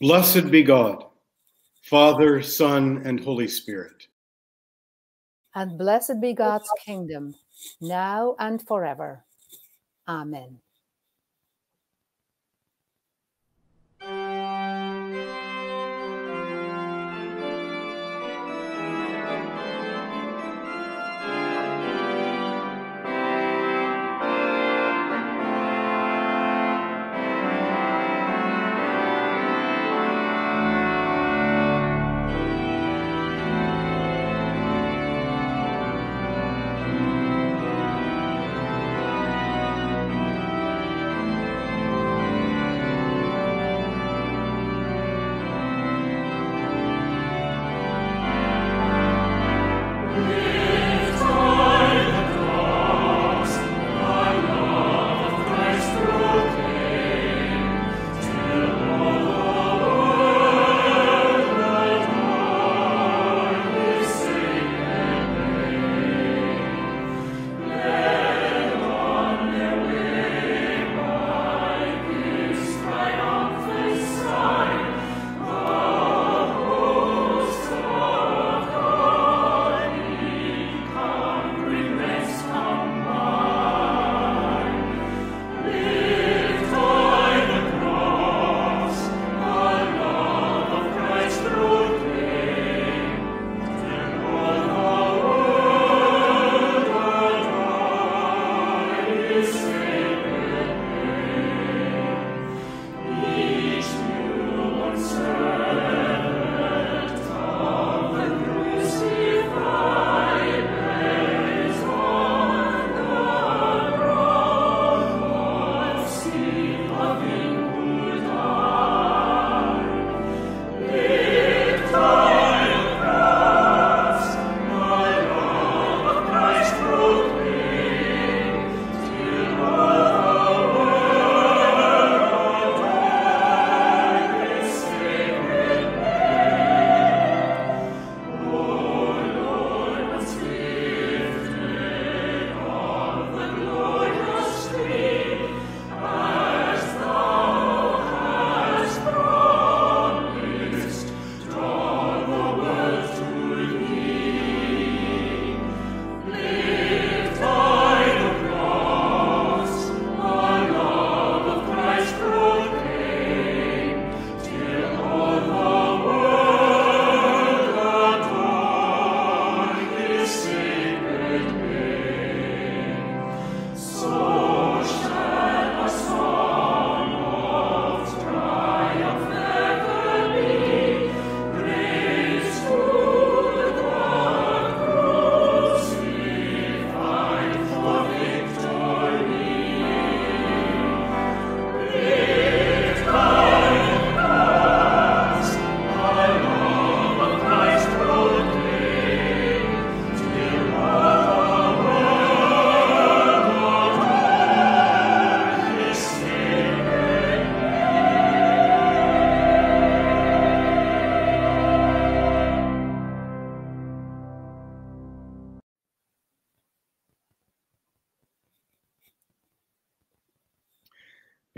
Blessed be God, Father, Son, and Holy Spirit. And blessed be God's kingdom, now and forever. Amen.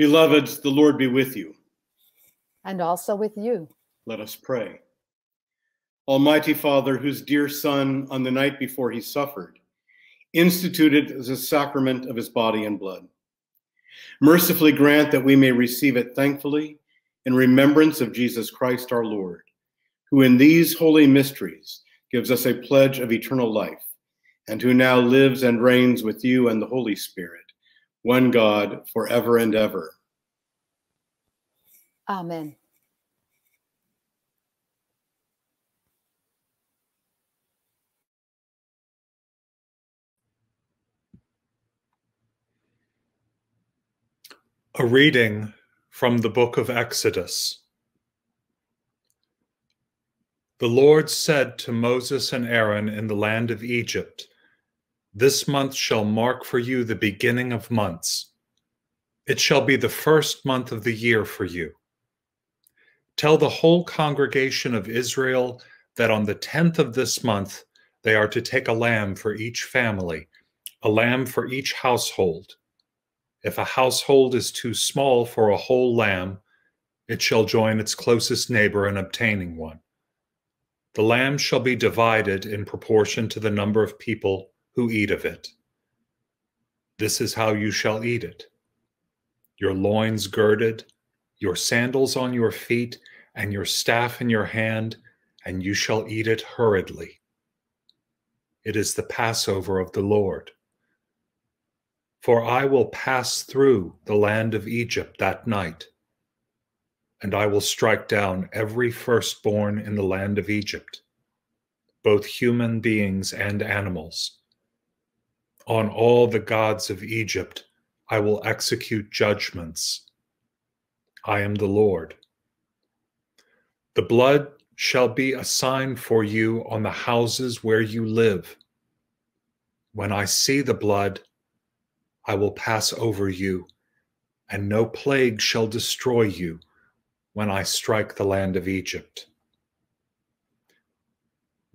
Beloved, the Lord be with you. And also with you. Let us pray. Almighty Father, whose dear Son, on the night before he suffered, instituted the sacrament of his body and blood, mercifully grant that we may receive it thankfully in remembrance of Jesus Christ our Lord, who in these holy mysteries gives us a pledge of eternal life, and who now lives and reigns with you and the Holy Spirit one God, forever and ever. Amen. A reading from the book of Exodus. The Lord said to Moses and Aaron in the land of Egypt, this month shall mark for you the beginning of months. It shall be the first month of the year for you. Tell the whole congregation of Israel that on the tenth of this month they are to take a lamb for each family, a lamb for each household. If a household is too small for a whole lamb, it shall join its closest neighbor in obtaining one. The lamb shall be divided in proportion to the number of people who eat of it. This is how you shall eat it your loins girded, your sandals on your feet, and your staff in your hand, and you shall eat it hurriedly. It is the Passover of the Lord. For I will pass through the land of Egypt that night, and I will strike down every firstborn in the land of Egypt, both human beings and animals. On all the gods of Egypt I will execute judgments. I am the Lord. The blood shall be a sign for you on the houses where you live. When I see the blood, I will pass over you, and no plague shall destroy you when I strike the land of Egypt.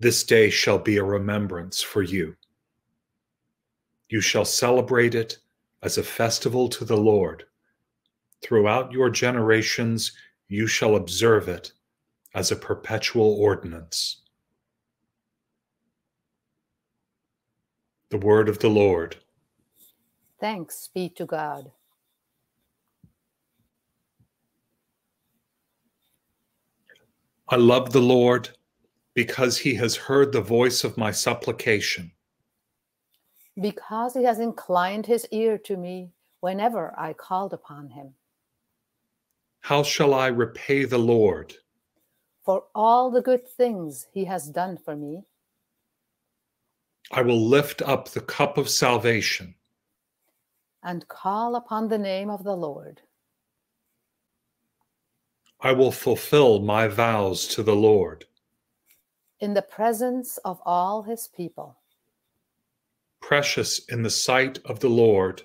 This day shall be a remembrance for you. You shall celebrate it as a festival to the Lord. Throughout your generations, you shall observe it as a perpetual ordinance. The word of the Lord. Thanks be to God. I love the Lord because he has heard the voice of my supplication. Because he has inclined his ear to me whenever I called upon him. How shall I repay the Lord? For all the good things he has done for me. I will lift up the cup of salvation and call upon the name of the Lord. I will fulfill my vows to the Lord. In the presence of all his people. Precious in the sight of the Lord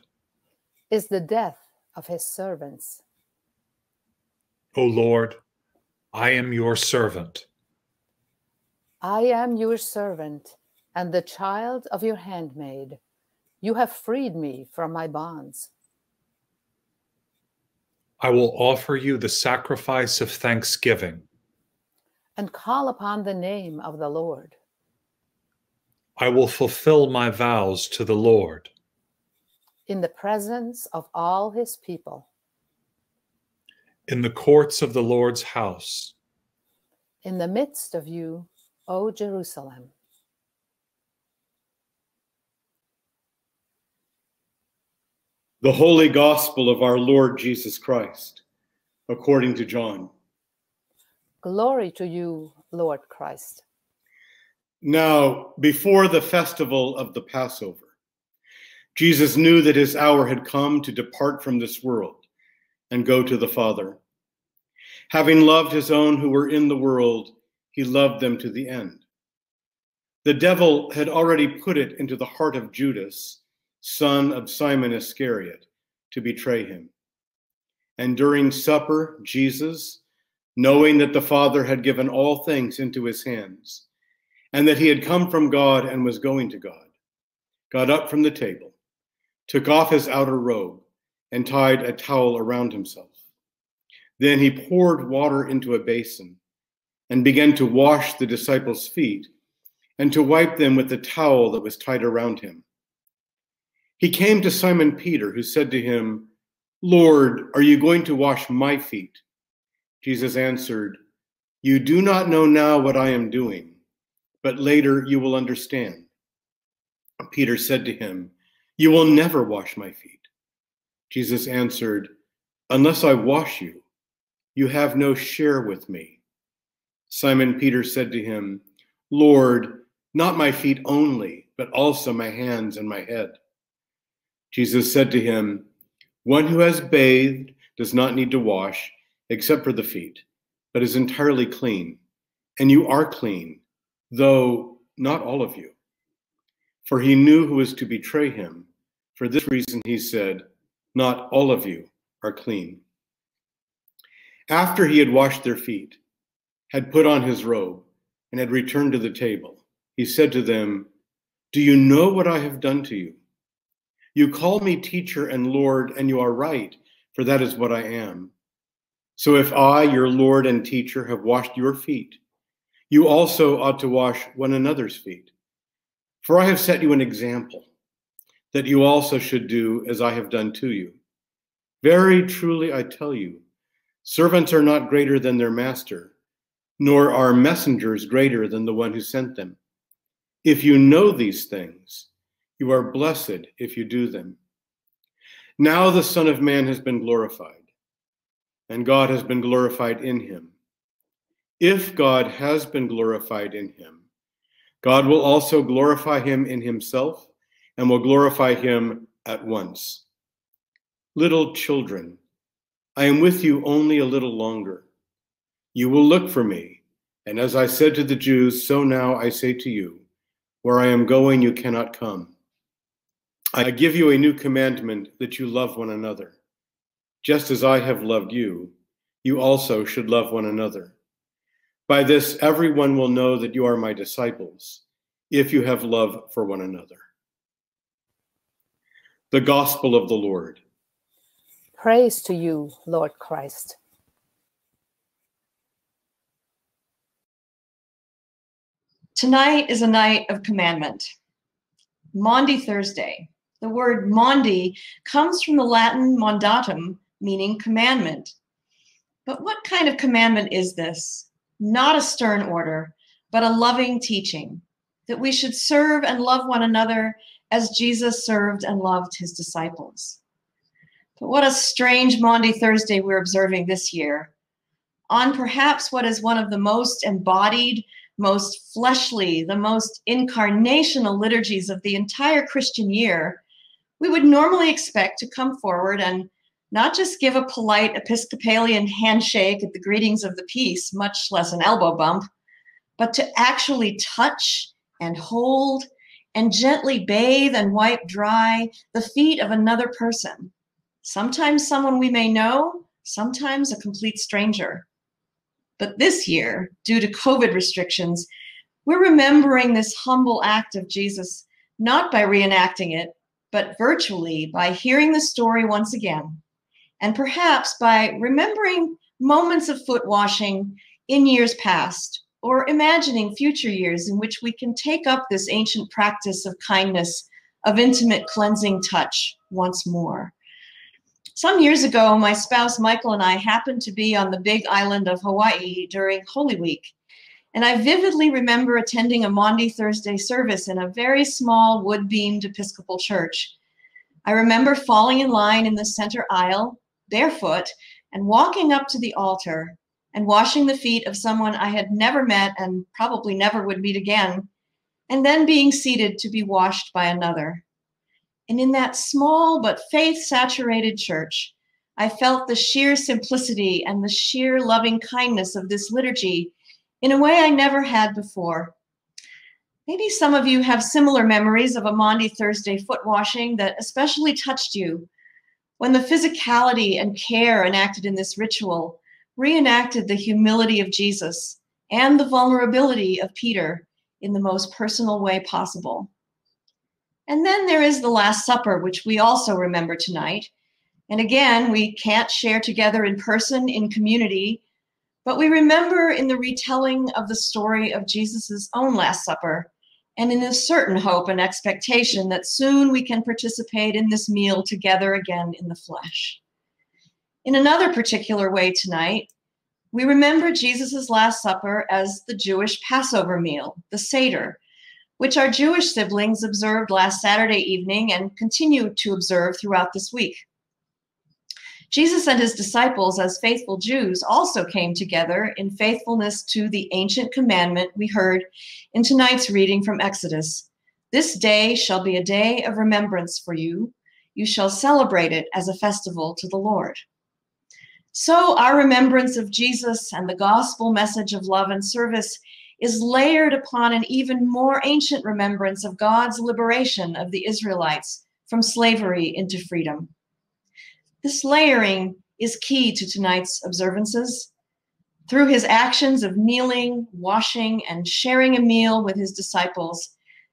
is the death of his servants. O Lord, I am your servant. I am your servant and the child of your handmaid. You have freed me from my bonds. I will offer you the sacrifice of thanksgiving and call upon the name of the Lord. I will fulfill my vows to the Lord in the presence of all his people, in the courts of the Lord's house, in the midst of you, O Jerusalem. The Holy Gospel of our Lord Jesus Christ, according to John. Glory to you, Lord Christ. Now, before the festival of the Passover, Jesus knew that his hour had come to depart from this world and go to the Father. Having loved his own who were in the world, he loved them to the end. The devil had already put it into the heart of Judas son of Simon Iscariot, to betray him. And during supper, Jesus, knowing that the Father had given all things into his hands, and that he had come from God and was going to God, got up from the table, took off his outer robe, and tied a towel around himself. Then he poured water into a basin and began to wash the disciples' feet and to wipe them with the towel that was tied around him. He came to Simon Peter, who said to him, Lord, are you going to wash my feet? Jesus answered, You do not know now what I am doing, but later you will understand. Peter said to him, You will never wash my feet. Jesus answered, Unless I wash you, you have no share with me. Simon Peter said to him, Lord, not my feet only, but also my hands and my head. Jesus said to him, One who has bathed does not need to wash except for the feet, but is entirely clean. And you are clean, though not all of you. For he knew who was to betray him. For this reason he said, Not all of you are clean. After he had washed their feet, had put on his robe, and had returned to the table, he said to them, Do you know what I have done to you? You call me teacher and Lord, and you are right, for that is what I am. So if I, your Lord and teacher, have washed your feet, you also ought to wash one another's feet. For I have set you an example, that you also should do as I have done to you. Very truly I tell you, servants are not greater than their master, nor are messengers greater than the one who sent them. If you know these things, you are blessed if you do them. Now the Son of Man has been glorified and God has been glorified in him. If God has been glorified in him, God will also glorify him in himself and will glorify him at once. Little children, I am with you only a little longer. You will look for me, and as I said to the Jews, so now I say to you, where I am going, you cannot come. I give you a new commandment that you love one another. Just as I have loved you, you also should love one another. By this, everyone will know that you are my disciples, if you have love for one another. The Gospel of the Lord. Praise to you, Lord Christ. Tonight is a night of commandment. Maundy Thursday. The word Maundy comes from the Latin mandatum, meaning commandment. But what kind of commandment is this? Not a stern order, but a loving teaching that we should serve and love one another as Jesus served and loved his disciples. But what a strange Maundy Thursday we're observing this year. On perhaps what is one of the most embodied, most fleshly, the most incarnational liturgies of the entire Christian year, we would normally expect to come forward and not just give a polite Episcopalian handshake at the greetings of the peace, much less an elbow bump, but to actually touch and hold and gently bathe and wipe dry the feet of another person. Sometimes someone we may know, sometimes a complete stranger. But this year, due to COVID restrictions, we're remembering this humble act of Jesus not by reenacting it, but virtually by hearing the story once again and perhaps by remembering moments of foot washing in years past, or imagining future years in which we can take up this ancient practice of kindness, of intimate cleansing touch once more. Some years ago, my spouse Michael and I happened to be on the big island of Hawaii during Holy Week. And I vividly remember attending a Maundy Thursday service in a very small wood beamed Episcopal church. I remember falling in line in the center aisle barefoot and walking up to the altar and washing the feet of someone I had never met and probably never would meet again, and then being seated to be washed by another. And in that small but faith saturated church, I felt the sheer simplicity and the sheer loving kindness of this liturgy in a way I never had before. Maybe some of you have similar memories of a Maundy Thursday foot washing that especially touched you when the physicality and care enacted in this ritual reenacted the humility of Jesus and the vulnerability of Peter in the most personal way possible. And then there is the Last Supper, which we also remember tonight. And again, we can't share together in person, in community, but we remember in the retelling of the story of Jesus' own Last Supper and in a certain hope and expectation that soon we can participate in this meal together again in the flesh. In another particular way tonight, we remember Jesus' Last Supper as the Jewish Passover meal, the Seder, which our Jewish siblings observed last Saturday evening and continue to observe throughout this week. Jesus and his disciples, as faithful Jews, also came together in faithfulness to the ancient commandment we heard in tonight's reading from Exodus This day shall be a day of remembrance for you. You shall celebrate it as a festival to the Lord. So, our remembrance of Jesus and the gospel message of love and service is layered upon an even more ancient remembrance of God's liberation of the Israelites from slavery into freedom. This layering is key to tonight's observances. Through his actions of kneeling, washing, and sharing a meal with his disciples,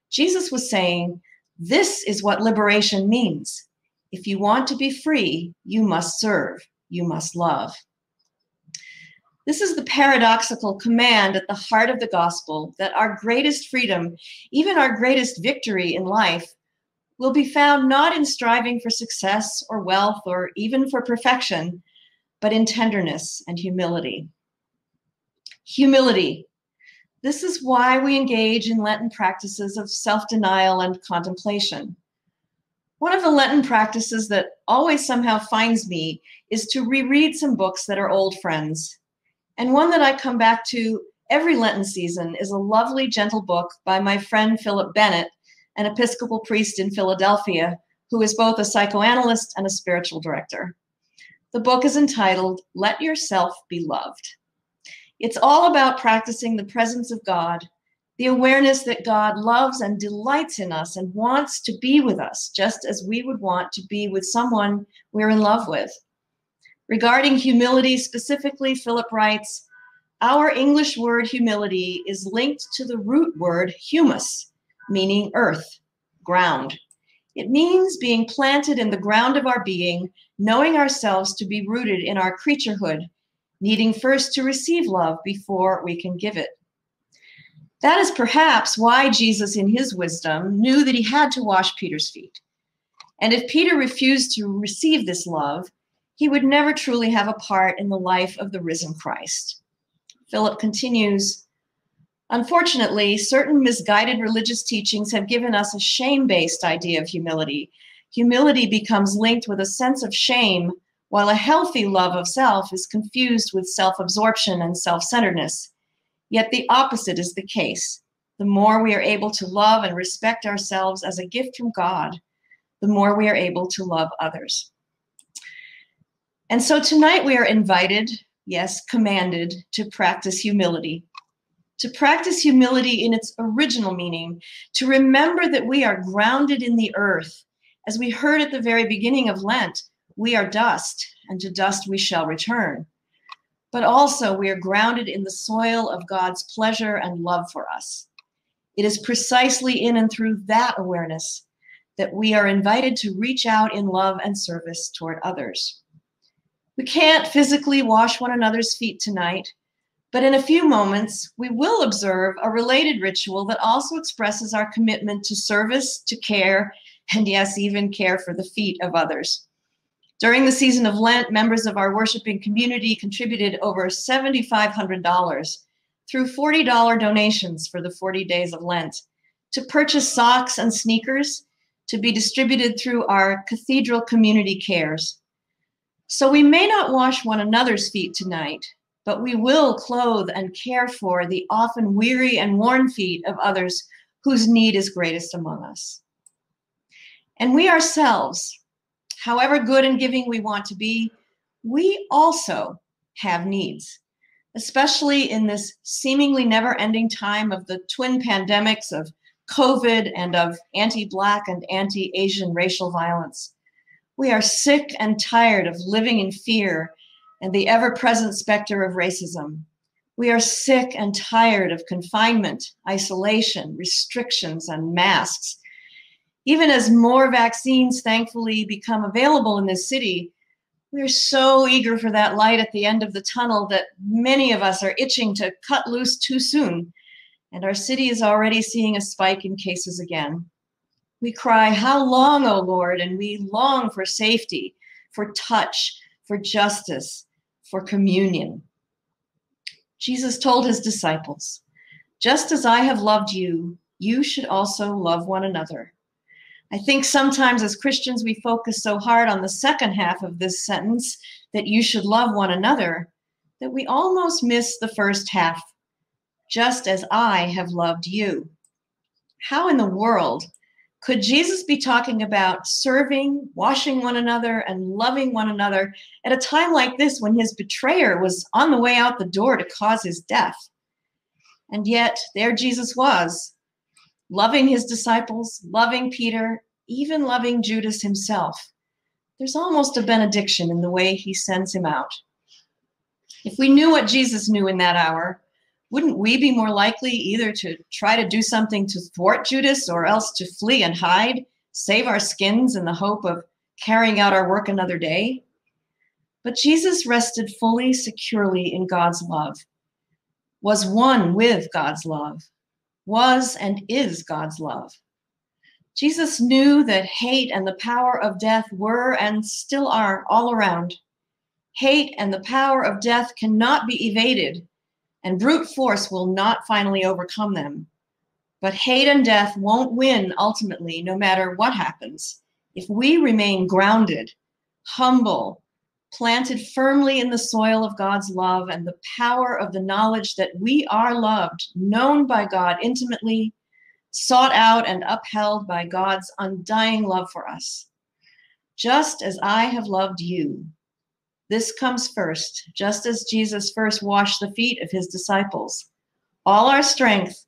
Jesus was saying, This is what liberation means. If you want to be free, you must serve, you must love. This is the paradoxical command at the heart of the gospel that our greatest freedom, even our greatest victory in life, will be found not in striving for success or wealth or even for perfection, but in tenderness and humility. Humility. This is why we engage in Lenten practices of self denial and contemplation. One of the Lenten practices that always somehow finds me is to reread some books that are old friends. And one that I come back to every Lenten season is a lovely, gentle book by my friend Philip Bennett, an Episcopal priest in Philadelphia, who is both a psychoanalyst and a spiritual director. The book is entitled Let Yourself Be Loved. It's all about practicing the presence of God, the awareness that God loves and delights in us and wants to be with us, just as we would want to be with someone we're in love with. Regarding humility specifically, Philip writes, Our English word humility is linked to the root word humus, meaning earth, ground. It means being planted in the ground of our being, knowing ourselves to be rooted in our creaturehood, needing first to receive love before we can give it. That is perhaps why Jesus, in his wisdom, knew that he had to wash Peter's feet. And if Peter refused to receive this love, he would never truly have a part in the life of the risen Christ. Philip continues Unfortunately, certain misguided religious teachings have given us a shame based idea of humility. Humility becomes linked with a sense of shame, while a healthy love of self is confused with self absorption and self centeredness. Yet the opposite is the case. The more we are able to love and respect ourselves as a gift from God, the more we are able to love others. And so tonight we are invited, yes, commanded, to practice humility to practice humility in its original meaning, to remember that we are grounded in the earth. As we heard at the very beginning of Lent, we are dust, and to dust we shall return. But also, we are grounded in the soil of God's pleasure and love for us. It is precisely in and through that awareness that we are invited to reach out in love and service toward others. We can't physically wash one another's feet tonight, but in a few moments, we will observe a related ritual that also expresses our commitment to service, to care, and yes, even care for the feet of others. During the season of Lent, members of our worshiping community contributed over $7,500 through $40 donations for the 40 days of Lent to purchase socks and sneakers to be distributed through our Cathedral Community Cares. So we may not wash one another's feet tonight, but we will clothe and care for the often weary and worn feet of others whose need is greatest among us. And we ourselves, however good and giving we want to be, we also have needs, especially in this seemingly never ending time of the twin pandemics of COVID and of anti Black and anti Asian racial violence. We are sick and tired of living in fear and the ever present specter of racism. We are sick and tired of confinement, isolation, restrictions, and masks. Even as more vaccines thankfully become available in this city, we are so eager for that light at the end of the tunnel that many of us are itching to cut loose too soon. And our city is already seeing a spike in cases again. We cry, How long, O Lord? And we long for safety, for touch, for justice, for communion. Jesus told his disciples, Just as I have loved you, you should also love one another. I think sometimes as Christians, we focus so hard on the second half of this sentence that you should love one another that we almost miss the first half, just as I have loved you. How in the world could Jesus be talking about serving, washing one another, and loving one another at a time like this when his betrayer was on the way out the door to cause his death? And yet, there Jesus was, loving his disciples, loving Peter, even loving Judas himself. There's almost a benediction in the way he sends him out. If we knew what Jesus knew in that hour, wouldn't we be more likely either to try to do something to thwart Judas or else to flee and hide, save our skins in the hope of carrying out our work another day? But Jesus rested fully, securely in God's love, was one with God's love, was and is God's love. Jesus knew that hate and the power of death were and still are all around. Hate and the power of death cannot be evaded, and brute force will not finally overcome them. But hate and death won't win ultimately, no matter what happens. If we remain grounded, humble, planted firmly in the soil of God's love and the power of the knowledge that we are loved, known by God intimately, sought out and upheld by God's undying love for us. Just as I have loved you. This comes first, just as Jesus first washed the feet of his disciples. All our strength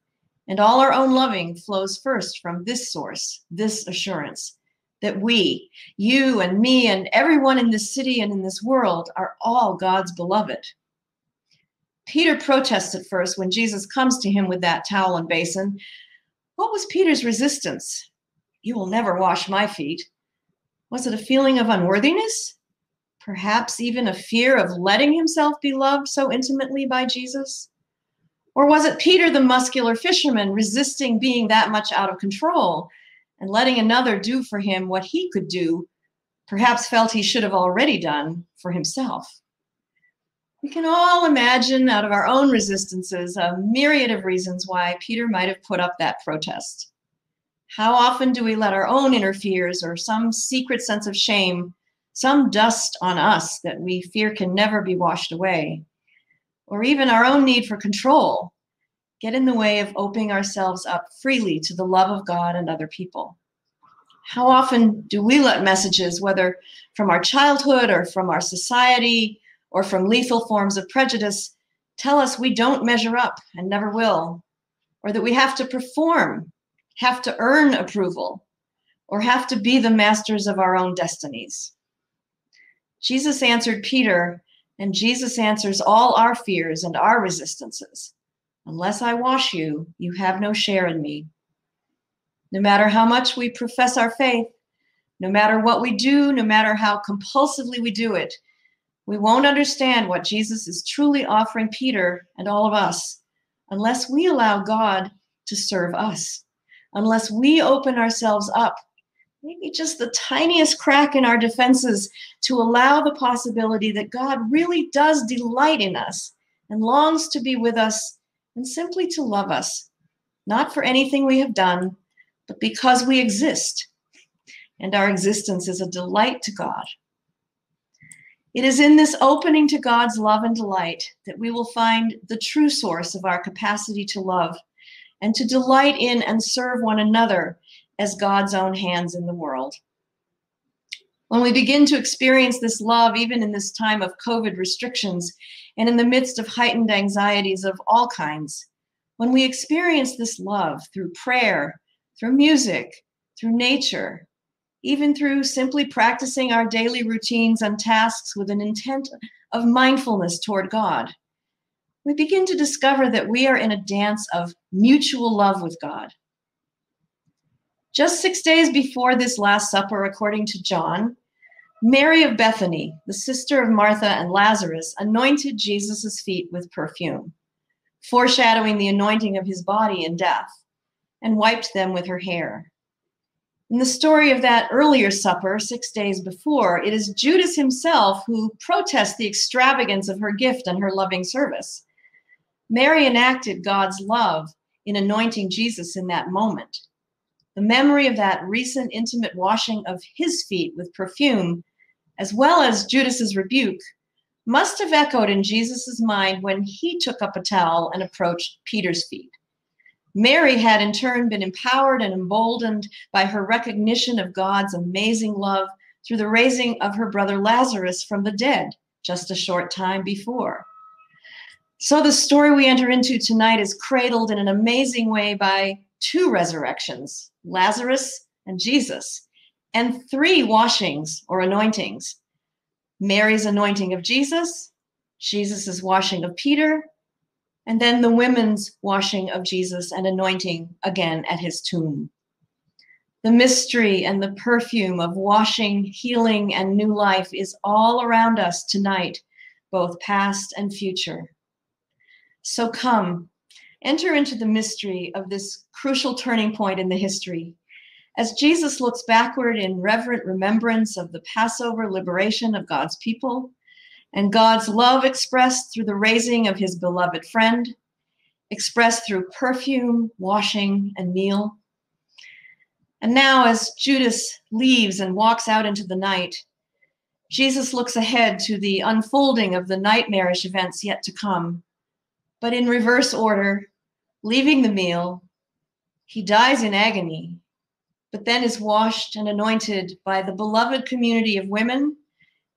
and all our own loving flows first from this source, this assurance that we, you and me and everyone in this city and in this world, are all God's beloved. Peter protests at first when Jesus comes to him with that towel and basin. What was Peter's resistance? You will never wash my feet. Was it a feeling of unworthiness? Perhaps even a fear of letting himself be loved so intimately by Jesus? Or was it Peter, the muscular fisherman, resisting being that much out of control and letting another do for him what he could do, perhaps felt he should have already done for himself? We can all imagine out of our own resistances a myriad of reasons why Peter might have put up that protest. How often do we let our own inner fears or some secret sense of shame, some dust on us that we fear can never be washed away, or even our own need for control get in the way of opening ourselves up freely to the love of God and other people? How often do we let messages, whether from our childhood or from our society or from lethal forms of prejudice, tell us we don't measure up and never will, or that we have to perform, have to earn approval, or have to be the masters of our own destinies? Jesus answered Peter and Jesus answers all our fears and our resistances. Unless I wash you, you have no share in me. No matter how much we profess our faith, no matter what we do, no matter how compulsively we do it, we won't understand what Jesus is truly offering Peter and all of us unless we allow God to serve us, unless we open ourselves up maybe just the tiniest crack in our defenses to allow the possibility that God really does delight in us and longs to be with us and simply to love us, not for anything we have done, but because we exist. And our existence is a delight to God. It is in this opening to God's love and delight that we will find the true source of our capacity to love and to delight in and serve one another as God's own hands in the world. When we begin to experience this love, even in this time of COVID restrictions and in the midst of heightened anxieties of all kinds, when we experience this love through prayer, through music, through nature, even through simply practicing our daily routines and tasks with an intent of mindfulness toward God, we begin to discover that we are in a dance of mutual love with God. Just six days before this Last Supper, according to John, Mary of Bethany, the sister of Martha and Lazarus, anointed Jesus' feet with perfume, foreshadowing the anointing of his body in death, and wiped them with her hair. In the story of that earlier supper, six days before, it is Judas himself who protests the extravagance of her gift and her loving service. Mary enacted God's love in anointing Jesus in that moment the memory of that recent intimate washing of his feet with perfume, as well as Judas's rebuke, must have echoed in Jesus' mind when he took up a towel and approached Peter's feet. Mary had in turn been empowered and emboldened by her recognition of God's amazing love through the raising of her brother Lazarus from the dead just a short time before. So, the story we enter into tonight is cradled in an amazing way by two resurrections Lazarus and Jesus, and three washings or anointings Mary's anointing of Jesus, Jesus' washing of Peter, and then the women's washing of Jesus and anointing again at his tomb. The mystery and the perfume of washing, healing, and new life is all around us tonight, both past and future. So come, enter into the mystery of this crucial turning point in the history. As Jesus looks backward in reverent remembrance of the Passover liberation of God's people and God's love expressed through the raising of his beloved friend, expressed through perfume, washing, and meal. And now, as Judas leaves and walks out into the night, Jesus looks ahead to the unfolding of the nightmarish events yet to come. But in reverse order, leaving the meal, he dies in agony, but then is washed and anointed by the beloved community of women,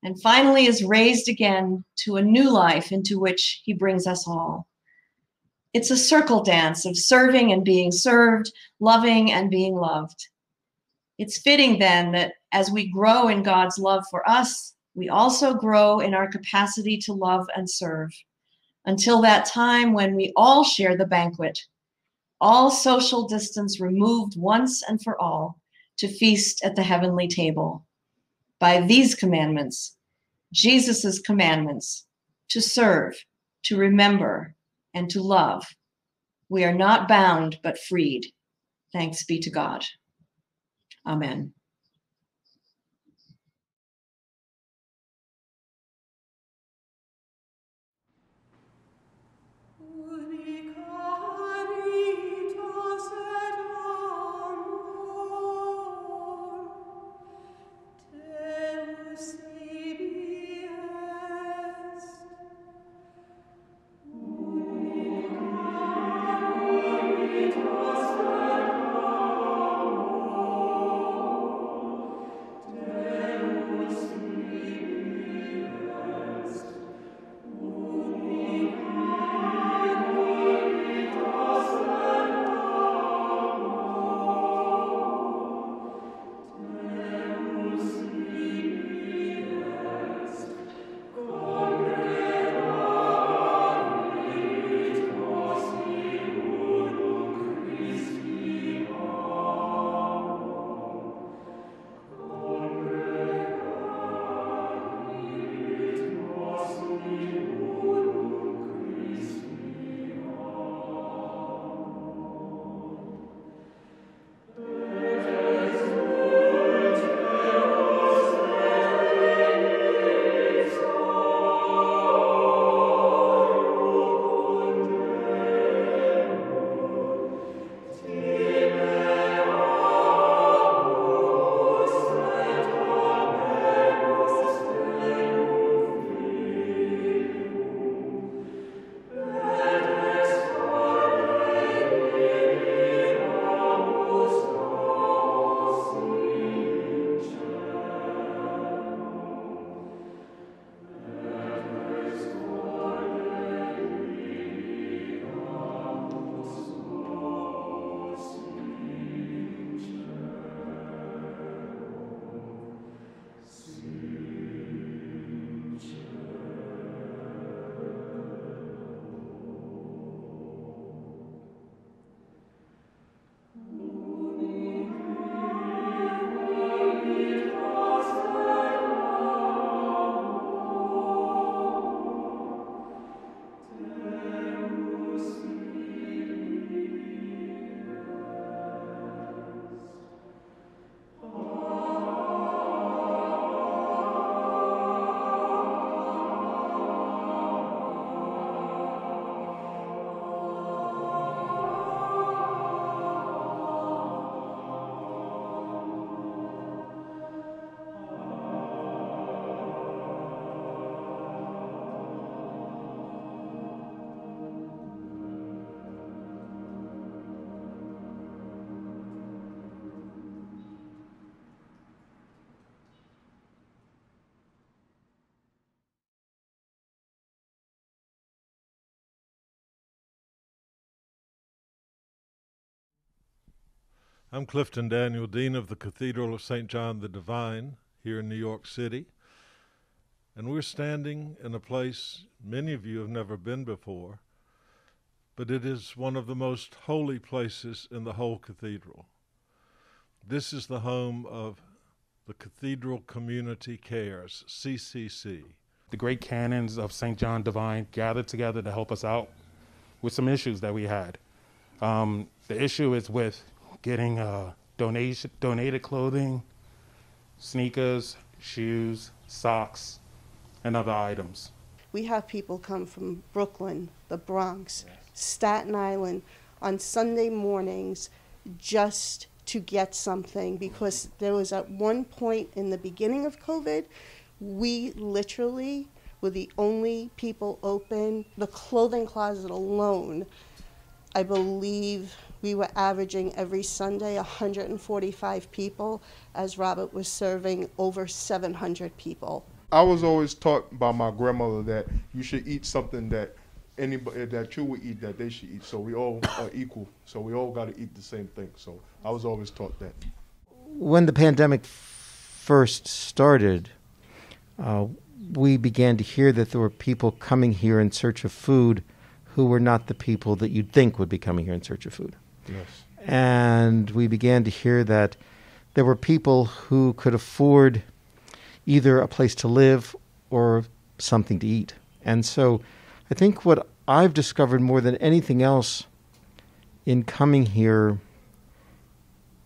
and finally is raised again to a new life into which he brings us all. It's a circle dance of serving and being served, loving and being loved. It's fitting then that as we grow in God's love for us, we also grow in our capacity to love and serve until that time when we all share the banquet, all social distance removed once and for all to feast at the heavenly table. By these commandments, Jesus' commandments, to serve, to remember, and to love, we are not bound but freed. Thanks be to God. Amen. I'm Clifton Daniel, Dean of the Cathedral of St. John the Divine here in New York City. And we're standing in a place many of you have never been before, but it is one of the most holy places in the whole cathedral. This is the home of the Cathedral Community Cares, CCC. The great canons of St. John Divine gathered together to help us out with some issues that we had. Um, the issue is with getting uh, donation, donated clothing, sneakers, shoes, socks, and other items. We have people come from Brooklyn, the Bronx, Staten Island on Sunday mornings just to get something because there was at one point in the beginning of COVID, we literally were the only people open. The clothing closet alone, I believe we were averaging every Sunday 145 people, as Robert was serving over 700 people. I was always taught by my grandmother that you should eat something that anybody that you would eat that they should eat. So we all are equal. So we all got to eat the same thing. So I was always taught that. When the pandemic first started, uh, we began to hear that there were people coming here in search of food who were not the people that you'd think would be coming here in search of food. Yes. And we began to hear that there were people who could afford either a place to live or something to eat. And so I think what I've discovered more than anything else in coming here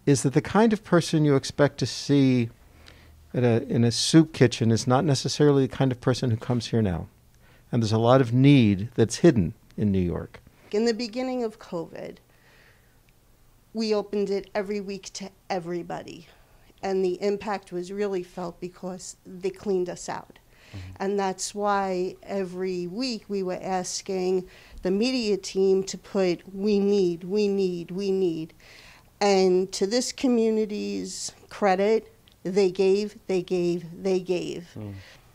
is that the kind of person you expect to see at a, in a soup kitchen is not necessarily the kind of person who comes here now. And there's a lot of need that's hidden in New York. In the beginning of COVID, we opened it every week to everybody. And the impact was really felt because they cleaned us out. Mm-hmm. And that's why every week we were asking the media team to put, we need, we need, we need. And to this community's credit, they gave, they gave, they gave. Mm.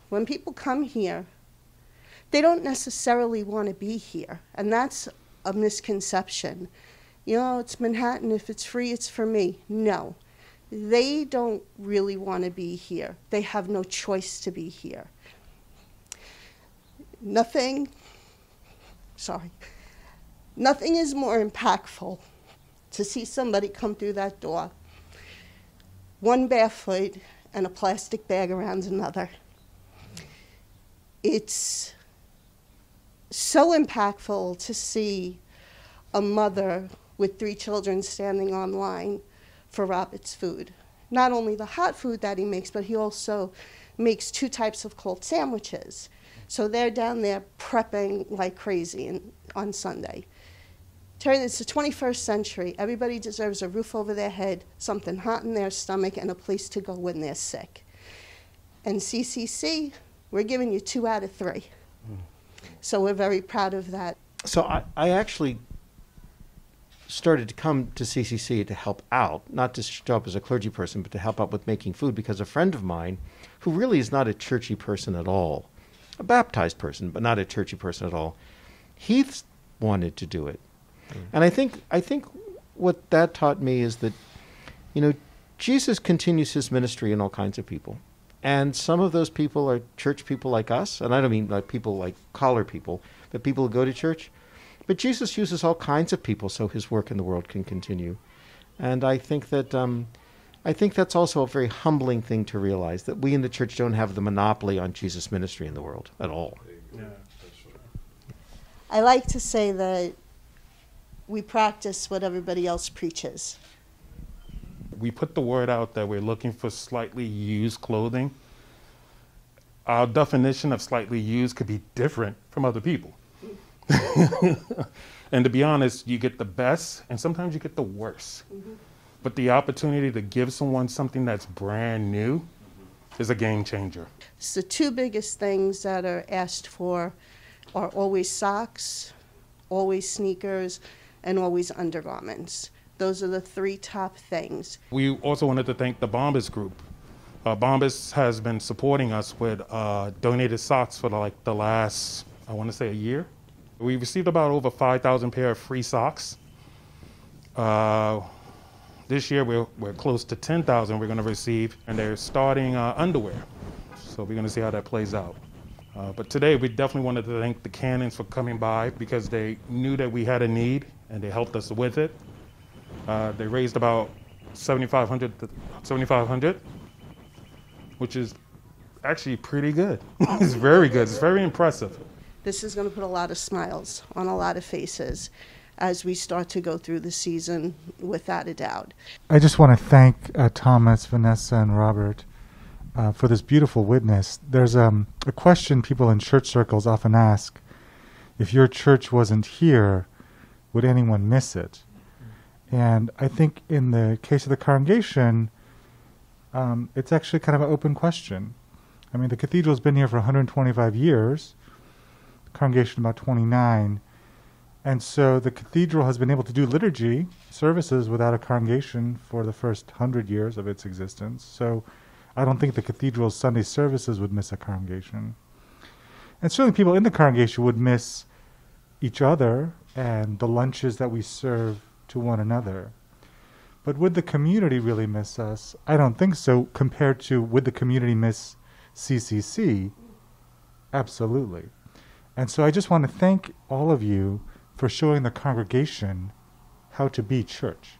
When people come here, they don't necessarily want to be here. And that's a misconception. You know, it's Manhattan. If it's free, it's for me. No. They don't really want to be here. They have no choice to be here. Nothing, sorry, nothing is more impactful to see somebody come through that door, one barefoot and a plastic bag around another. It's so impactful to see a mother with three children standing online for Robert's food. Not only the hot food that he makes, but he also makes two types of cold sandwiches. So they're down there prepping like crazy in, on Sunday. Terry, it's the 21st century. Everybody deserves a roof over their head, something hot in their stomach, and a place to go when they're sick. And CCC, we're giving you two out of three. Mm. So we're very proud of that. So I, I actually started to come to CCC to help out, not to show up as a clergy person, but to help out with making food because a friend of mine, who really is not a churchy person at all, a baptized person, but not a churchy person at all, he wanted to do it. Mm. And I think I think what that taught me is that, you know, Jesus continues his ministry in all kinds of people. And some of those people are church people like us, and I don't mean like people like collar people, but people who go to church. But Jesus uses all kinds of people so his work in the world can continue. And I think that um, I think that's also a very humbling thing to realize that we in the church don't have the monopoly on Jesus' ministry in the world at all. Yeah, I like to say that we practice what everybody else preaches. We put the word out that we're looking for slightly used clothing. Our definition of slightly used could be different from other people. and to be honest, you get the best and sometimes you get the worst. Mm-hmm. But the opportunity to give someone something that's brand new mm-hmm. is a game changer. The two biggest things that are asked for are always socks, always sneakers, and always undergarments. Those are the three top things. We also wanted to thank the Bombas Group. Uh, Bombas has been supporting us with uh, donated socks for like the last, I want to say, a year. We received about over 5,000 pair of free socks. Uh, this year we're, we're close to 10,000 we're going to receive, and they're starting uh, underwear. So we're going to see how that plays out. Uh, but today we definitely wanted to thank the Canons for coming by because they knew that we had a need and they helped us with it. Uh, they raised about 7,500, to 7,500, which is actually pretty good. it's very good. It's very impressive. This is going to put a lot of smiles on a lot of faces as we start to go through the season, without a doubt. I just want to thank uh, Thomas, Vanessa, and Robert uh, for this beautiful witness. There's um, a question people in church circles often ask if your church wasn't here, would anyone miss it? And I think in the case of the congregation, um, it's actually kind of an open question. I mean, the cathedral's been here for 125 years, congregation about 29. And so the cathedral has been able to do liturgy services without a congregation for the first hundred years of its existence. So I don't think the cathedral's Sunday services would miss a congregation. And certainly people in the congregation would miss each other and the lunches that we serve to one another. But would the community really miss us? I don't think so, compared to would the community miss CCC? Absolutely. And so I just want to thank all of you for showing the congregation how to be church.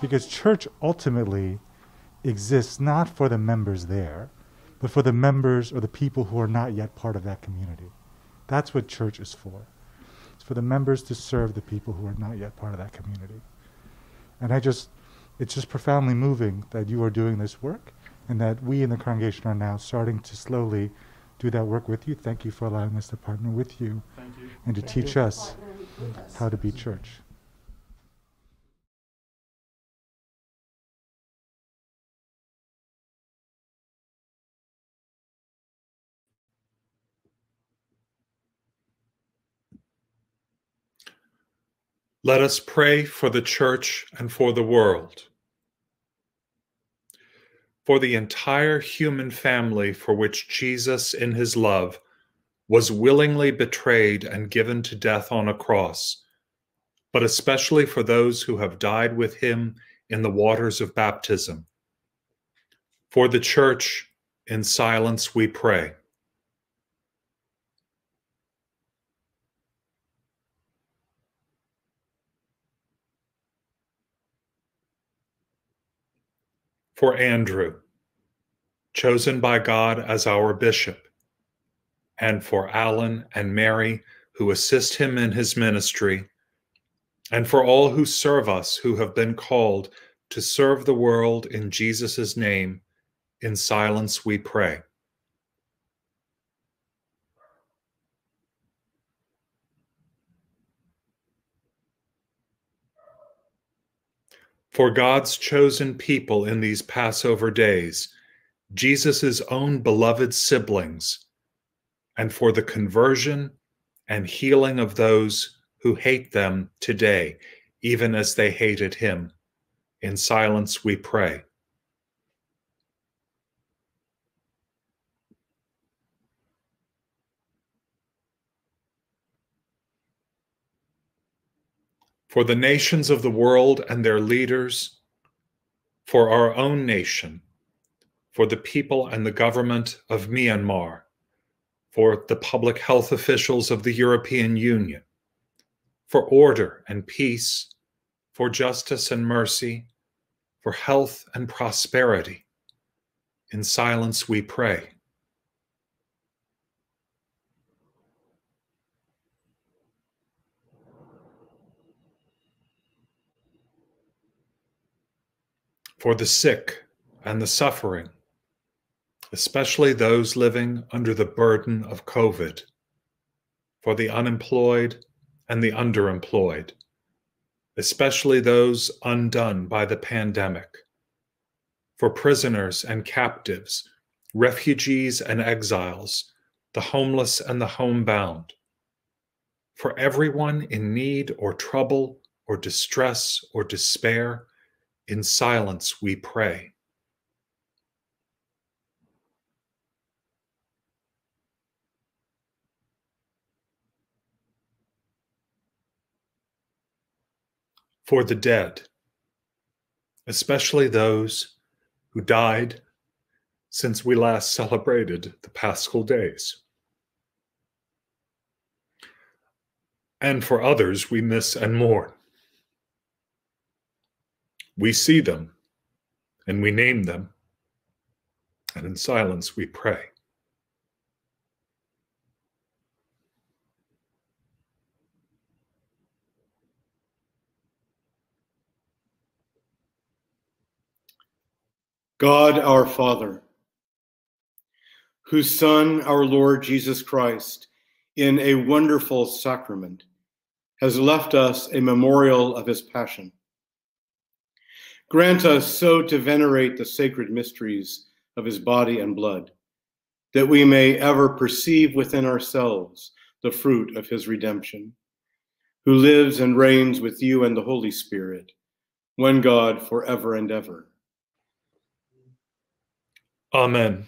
Because church ultimately exists not for the members there, but for the members or the people who are not yet part of that community. That's what church is for. It's for the members to serve the people who are not yet part of that community. And I just, it's just profoundly moving that you are doing this work and that we in the congregation are now starting to slowly do that work with you. Thank you for allowing us to partner with you, you. and to Thank teach you. us how to be church. Let us pray for the church and for the world. For the entire human family for which Jesus, in his love, was willingly betrayed and given to death on a cross, but especially for those who have died with him in the waters of baptism. For the church, in silence we pray. For Andrew, chosen by God as our bishop and for Allen and Mary who assist him in his ministry, and for all who serve us who have been called to serve the world in Jesus' name, in silence we pray. For God's chosen people in these Passover days, Jesus' own beloved siblings, and for the conversion and healing of those who hate them today, even as they hated him. In silence we pray. For the nations of the world and their leaders, for our own nation, for the people and the government of Myanmar, for the public health officials of the European Union, for order and peace, for justice and mercy, for health and prosperity. In silence we pray. For the sick and the suffering, especially those living under the burden of COVID, for the unemployed and the underemployed, especially those undone by the pandemic, for prisoners and captives, refugees and exiles, the homeless and the homebound, for everyone in need or trouble or distress or despair, in silence we pray. for the dead, especially those who died since we last celebrated the Paschal days. And for others we miss and mourn. We see them and we name them, and in silence we pray. God our Father, whose Son, our Lord Jesus Christ, in a wonderful sacrament, has left us a memorial of his passion. Grant us so to venerate the sacred mysteries of his body and blood, that we may ever perceive within ourselves the fruit of his redemption, who lives and reigns with you and the Holy Spirit, one God forever and ever. Amen.